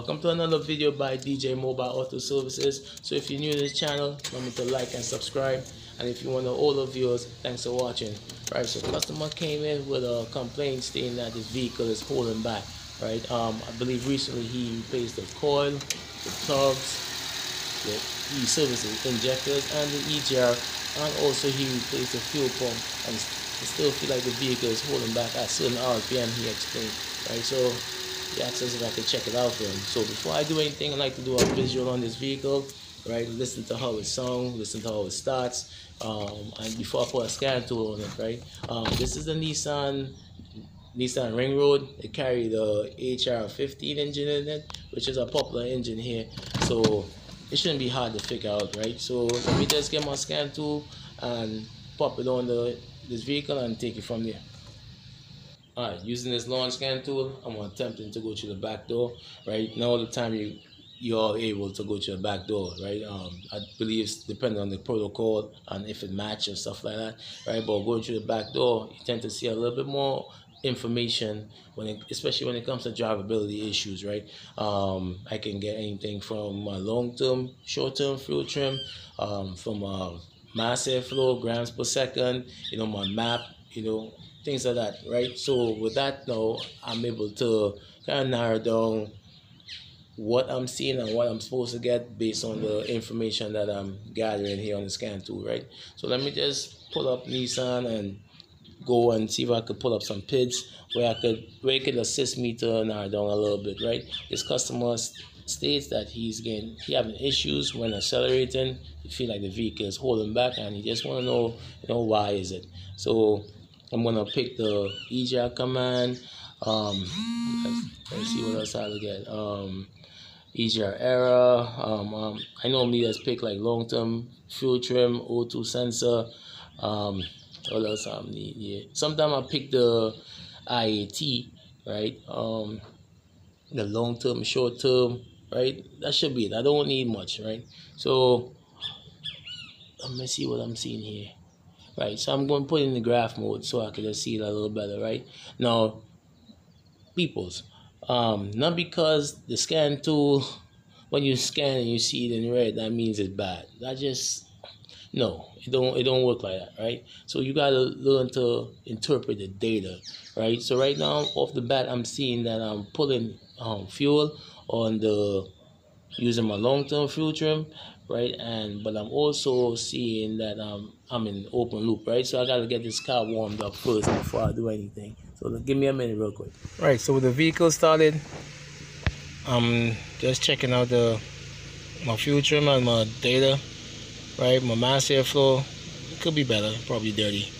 welcome to another video by DJ Mobile Auto Services. So if you're new to this channel, remember to like and subscribe. And if you want to older viewers, thanks for watching. Right, so customer came in with a complaint stating that his vehicle is holding back. Right, um, I believe recently he replaced the coil, the plugs, the e-services injectors, and the EGR, and also he replaced the fuel pump. And still feel like the vehicle is holding back at certain RPM. He explained. Right, so he asked us if I could check it out for him. So before I do anything, I like to do a visual on this vehicle, right? Listen to how it sounds, listen to how it starts, um, and before I put a scan tool on it, right? Um, this is the Nissan Nissan Wingroad. It carry the HR15 engine in it, which is a popular engine here. So it shouldn't be hard to figure out, right? So let me just get my scan tool and pop it on the this vehicle and take it from there. Alright, using this launch scan tool, I'm attempting to go to the back door. Right now, the time you you are able to go to the back door, right? Um, I believe it's depending on the protocol and if it matches and stuff like that, right? But going through the back door, you tend to see a little bit more information when it, especially when it comes to drivability issues right um, i can get anything from my long-term short-term fuel trim um, from a mass airflow grams per second you know my map you know things like that, right? So with that now, I'm able to kind of narrow down what I'm seeing and what I'm supposed to get based on the information that I'm gathering here on the scan tool, right? So let me just pull up Nissan and go and see if I could pull up some PIDs where I could where it could assist me to narrow down a little bit, right? This customer states that he's getting he having issues when accelerating. He feel like the vehicle is holding back and he just want to know, you know, why is it? So I'm gonna pick the EGR command. Um, let's, see what else I look at. Um, EGR error. Um, um, I normally just pick like long-term fuel trim, O2 sensor. Um, what else I need? Yeah. Sometimes I pick the IAT, right? Um, the long-term, short-term, right? That should be it. I don't need much, right? So let me see what I'm seeing here right? So I'm going to put in the graph mode so I can just see it a little better, right? Now, peoples, um, not because the scan tool, when you scan and you see it in red, that means it's bad. That just, no, it don't, it don't work like that, right? So you got to learn to interpret the data, right? So right now, off the bat, I'm seeing that I'm pulling um, fuel on the, using my long-term fuel trim right? And but I'm also seeing that um, I'm in open loop, right? So I gotta get this car warmed up first before I do anything. So give me a minute real quick. Right, so with the vehicle started, I'm just checking out the my fuel trim and my data, right? My mass airflow could be better, probably dirty.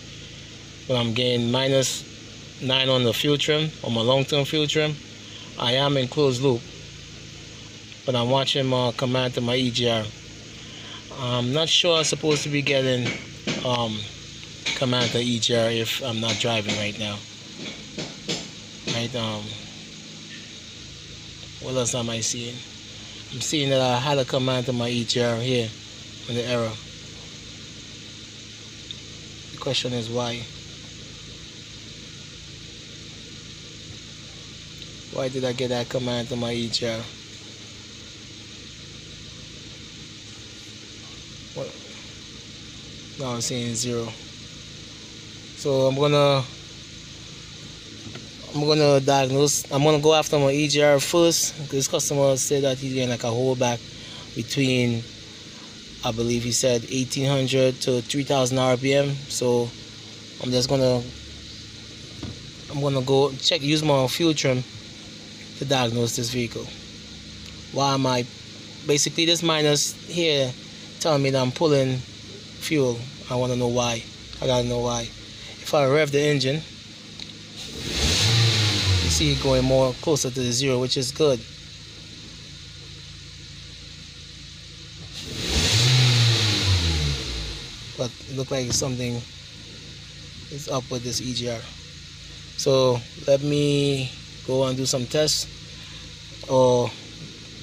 But I'm getting minus nine on the fuel trim, on my long-term fuel trim. I am in closed loop, but I'm watching my command to my EGR I'm not sure I'm supposed to be getting um, command to EGR if I'm not driving right now. Right, um, what else am I seeing? I'm seeing that I had a command to my EGR here in the error. The question is why? Why did I get that command to my EGR? Now I'm saying zero. So I'm gonna I'm gonna diagnose. I'm gonna go after my EGR first. This customer said that he's getting like a holdback between, I believe he said 1800 to 3000 RPM. So I'm just gonna I'm gonna go check use my fuel trim to diagnose this vehicle. Why am I basically this minus here telling me that I'm pulling fuel. I want to know why. I gotta know why. If I rev the engine, you see it going more closer to the zero, which is good. But it looks like something is up with this EGR. So let me go and do some tests or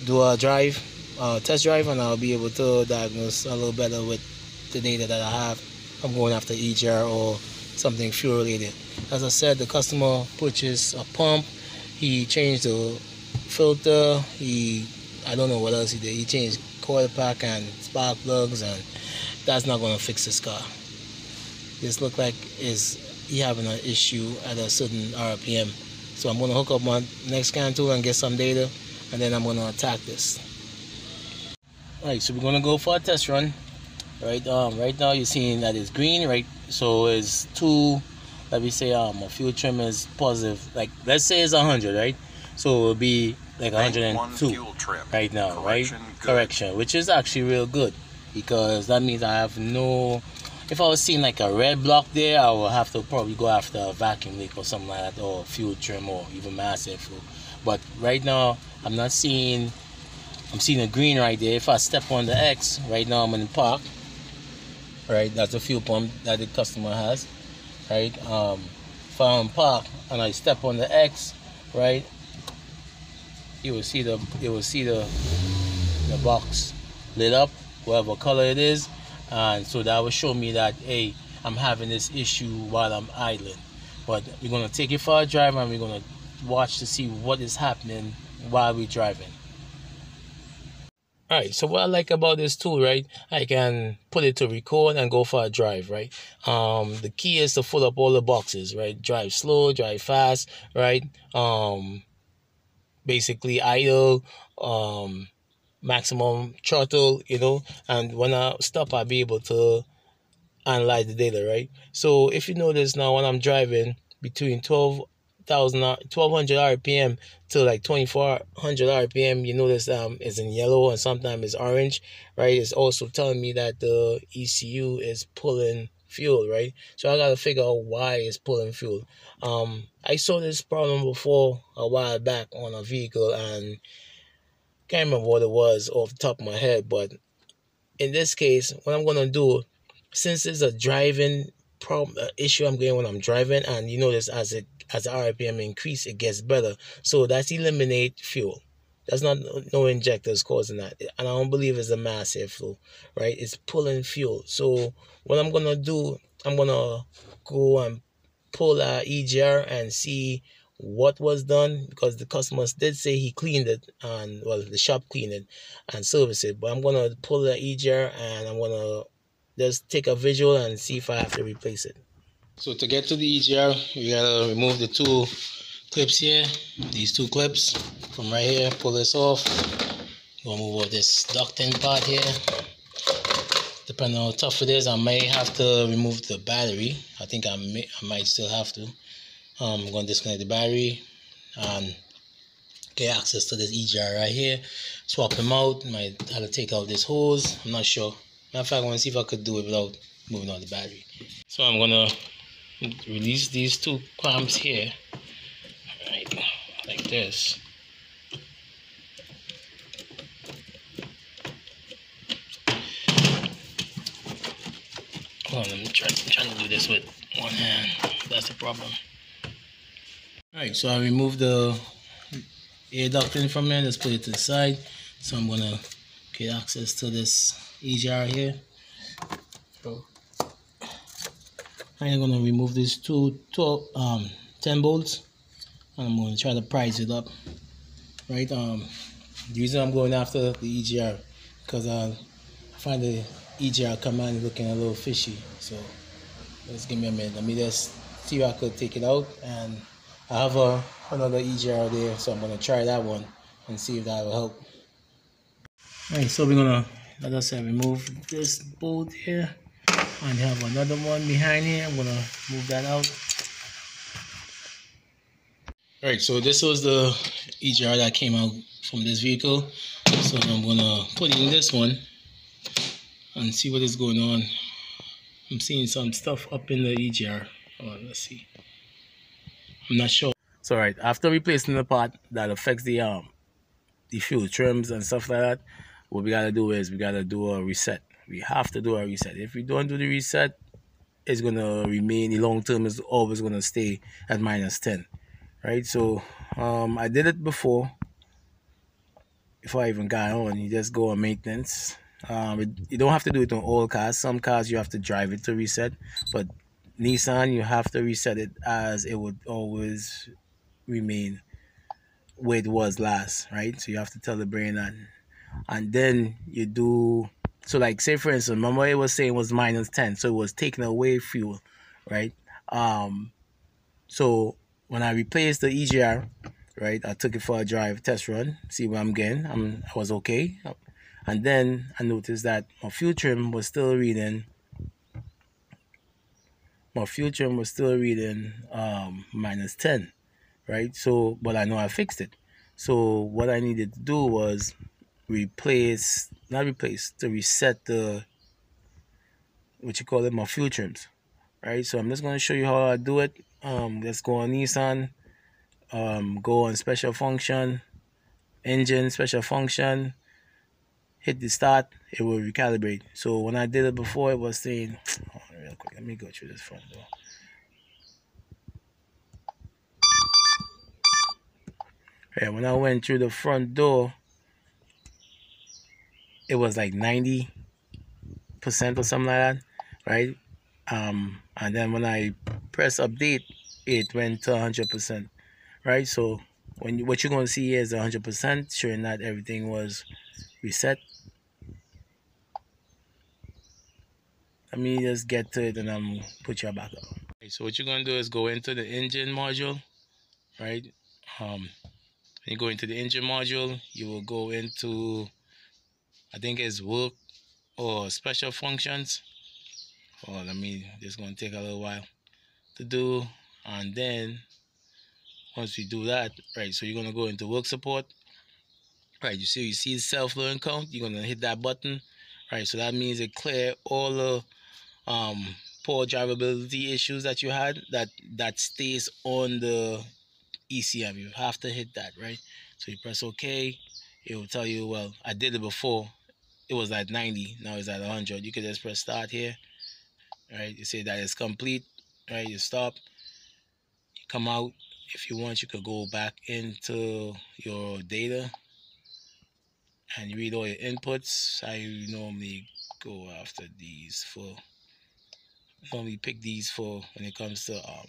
do a drive uh, test drive and I'll be able to diagnose a little better with the data that I have. I'm going after EGR or something fuel related. As I said, the customer purchased a pump. He changed the filter. He, I don't know what else he did. He changed coil pack and spark plugs, and that's not gonna fix this car. This look like is he having an issue at a certain RPM. So I'm gonna hook up my next scan tool and get some data, and then I'm gonna attack this. Alright, so we're gonna go for a test run. Right, um, right now you're seeing that it's green, right? So it's two. Let me say, um, a fuel trim is positive. Like let's say it's 100, right? So it'll be like 102 right now, Correction, right? Good. Correction, which is actually real good because that means I have no. If I was seeing like a red block there, I will have to probably go after a vacuum leak or something like that, or fuel trim, or even mass airflow. But right now, I'm not seeing. I'm seeing a green right there. If I step on the X, right now I'm in the park. Right, that's a fuel pump that the customer has. Right, um, if I'm park and I step on the X, right, you will see the you will see the the box lit up whatever color it is. And so that will show me that hey I'm having this issue while I'm idling. But we're gonna take it for a drive and we're gonna watch to see what is happening while we're driving Alright, so what I like about this tool, right? I can put it to record and go for a drive, right? Um, the key is to fill up all the boxes, right? Drive slow, drive fast, right? Um, basically idle, um, maximum throttle, you know, and when I stop, I'll be able to analyze the data, right? So if you notice now when I'm driving between 12,000, 1200 RPM to like 2400 RPM, you notice um is in yellow and sometimes it's orange, right? It's also telling me that the ECU is pulling fuel, right? So I gotta figure out why it's pulling fuel. Um, I saw this problem before a while back on a vehicle and can't remember what it was off the top of my head, but in this case, what I'm gonna do, since it's a driving problem uh, issue I'm getting when I'm driving, and you notice as it as the RPM increase, it gets better. So that's eliminate fuel. That's not no injectors causing that. And I don't believe it's a mass airflow, right? It's pulling fuel. So what I'm gonna do, I'm gonna go and pull a EGR and see what was done because the customers did say he cleaned it and well the shop cleaned it and service it. But I'm gonna pull the EGR and I'm gonna just take a visual and see if I have to replace it. So to get to the EGR, you gotta remove the two clips here, these two clips from right here, pull this off. Gonna move out this ducting part here. Depending on how tough it is, I may have to remove the battery. I think I may, I might still have to. Um, I'm gonna disconnect the battery and get access to this EGR right here. Swap them out. Might have to take out this hose. I'm not sure. Matter of fact, I want to see if I could do it without moving out the battery. So I'm gonna release these two clamps here right, like this. Hold on, let me try, I'm trying to do this with one hand. That's the problem. Alright, so I removed the air ducting from there. Let's put it to the side. So I'm gonna get access to this EGR here. So I'm gonna remove these two 12, um, 10 bolts I'm going to try to price it up. Right? Um, the reason I'm going after the EGR because uh, I find the EGR command looking a little fishy. So let's give me a minute. Let me just see if I could take it out. And I have a, another EGR there, so I'm going to try that one and see if that will help. Alright, so we're to, like I said, remove this bolt here. And have another one behind here. I'm to move that out. All right, so this was the EGR that came out from this vehicle. So I'm gonna put in this one and see what is going on. I'm seeing some stuff up in the EGR. Oh, let's see. I'm not sure. So right, after replacing the part that affects the um the fuel trims and stuff like that, what we gotta do is we gotta do a reset. We have to do a reset. If we don't do the reset, it's gonna remain the long term is always gonna stay at minus 10 right so um, I did it before before I even got on you just go on maintenance um, it, you don't have to do it on all cars some cars you have to drive it to reset but Nissan you have to reset it as it would always remain where it was last, right? So you have to tell the brain that. And then you do, so like say for instance, remember it was saying was minus 10. So it was taking away fuel, right? Um, so when I replaced the EGR, right, I took it for a drive test run, see where I'm getting. I'm, I was okay. And then I noticed that my fuel trim was still reading my fuel trim was still reading um, minus 10 right so but I know I fixed it so what I needed to do was replace not replace to reset the what you call it my fuel trims right? So I'm just going to show you how I do it. Um, let's go on Nissan. Um, go on special function engine special function hit the start it will recalibrate. So when I did it before it was saying oh, real quick let me go through this front door. Yeah when I went through the front door it was like 90 percent or something like that right? Um and then when I press update it went to 100 percent right? So when you, what you're to see is 100 percent showing that everything was reset. Let me just get to it and I'm put you back up. Okay, so what you're going to do is go into the engine module right? Um when you go into the engine module you will go into I think it's work or special functions. Oh let me just gonna take a little while to do. And then once we do that right so you're gonna go into work support. Right you see you see self-learn count you're gonna hit that button. Right so that means it clear all the um poor drivability issues that you had that that stays on the ECM you have to hit that right? So you press OK it will tell you well I did it before it was at 90 now it's at 100 you can just press start here right? You say that it's complete right? You stop you come out. If you want you could go back into your data and read all your inputs. I normally go after these for normally pick these for when it comes to um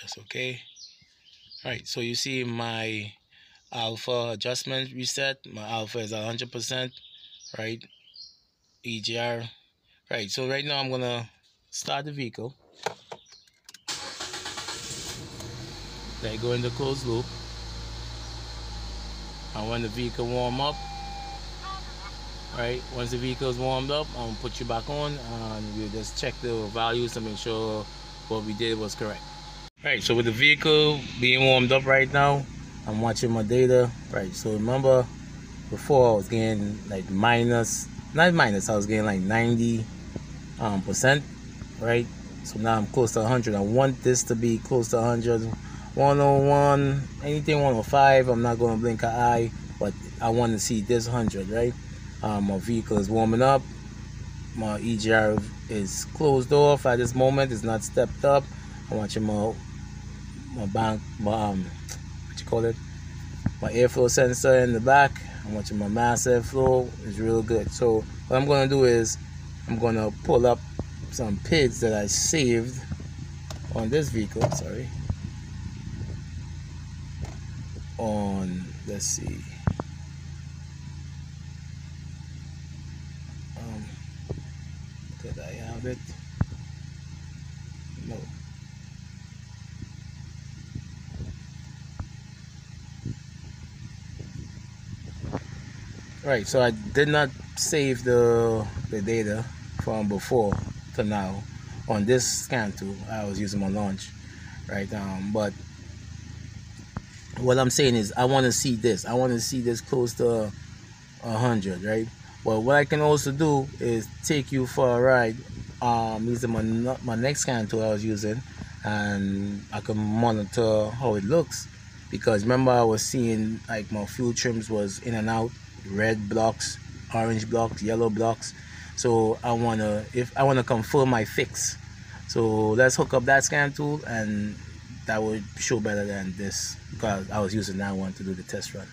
that's okay. All right so you see my alpha adjustment reset. My alpha is 100 percent right? EGR right so right now I'm gonna start the vehicle. Then go into closed loop. And when the vehicle warm up. Right once the vehicle is warmed up I'm gonna put you back on and we'll just check the values to make sure what we did was correct Right, so with the vehicle being warmed up right now, I'm watching my data. Right, so remember before I was getting like minus, not minus, I was getting like 90 um, percent, right? So now I'm close to 100. I want this to be close to 100. 101, anything 105, I'm not going to blink an eye, but I want to see this 100, right? Um, my vehicle is warming up. My EGR is closed off at this moment. It's not stepped up. I'm watching my my bank, my um, what you call it, my airflow sensor in the back. I'm watching my mass airflow. It's real good. So what I'm gonna do is I'm gonna pull up some PIDs that I saved on this vehicle. Sorry. On let's see. Um, did I have it? No. Right so I did not save the the data from before to now. On this scan tool I was using my launch right um but what I'm saying is I want to see this. I want to see this close to a hundred right? Well what I can also do is take you for a ride um using my my next scan tool I was using and I can monitor how it looks. Because remember I was seeing like my fuel trims was in and out red blocks, orange blocks, yellow blocks. So I wanna if I wanna confirm my fix. So let's hook up that scan tool and that would show better than this because I was using that one to do the test run.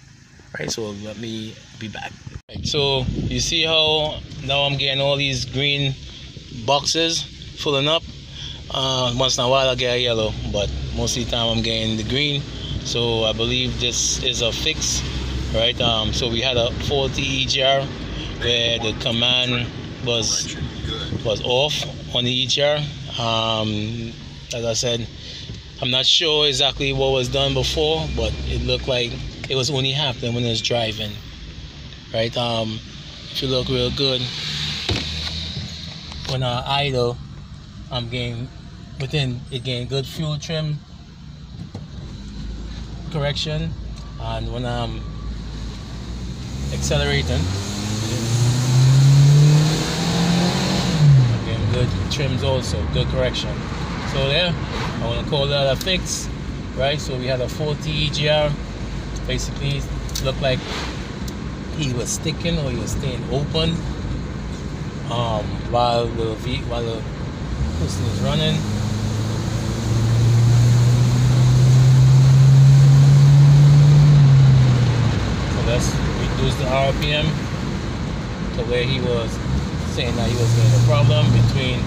right so let me be back right, so you see how now I'm getting all these green boxes filling up uh, once in a while I get a yellow but most of the time I'm getting the green so I believe this is a fix right? Um, so we had a faulty EGR where the command was was off on the EGR um, as I said I'm not sure exactly what was done before but it looked like it was only happening when it was driving right? Um, if you look real good when I idle I'm getting within again good fuel trim correction and when I'm accelerating again good trims also good correction. So there I want to call that a fix right? So we had a 40 EGR basically looked like he was sticking or he was staying open um, while the while the piston is running let's reduce the RPM to where he was saying that he was getting a problem between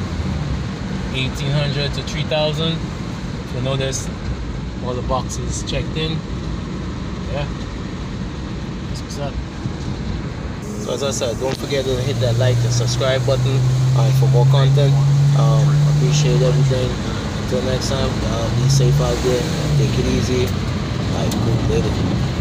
1800 to 3000 you notice all the boxes checked in. Yeah. What's up. So as I said don't forget to hit that like and subscribe button uh, for more content. Um, appreciate everything. Until next time uh, be safe out there. Take it easy. All right cool later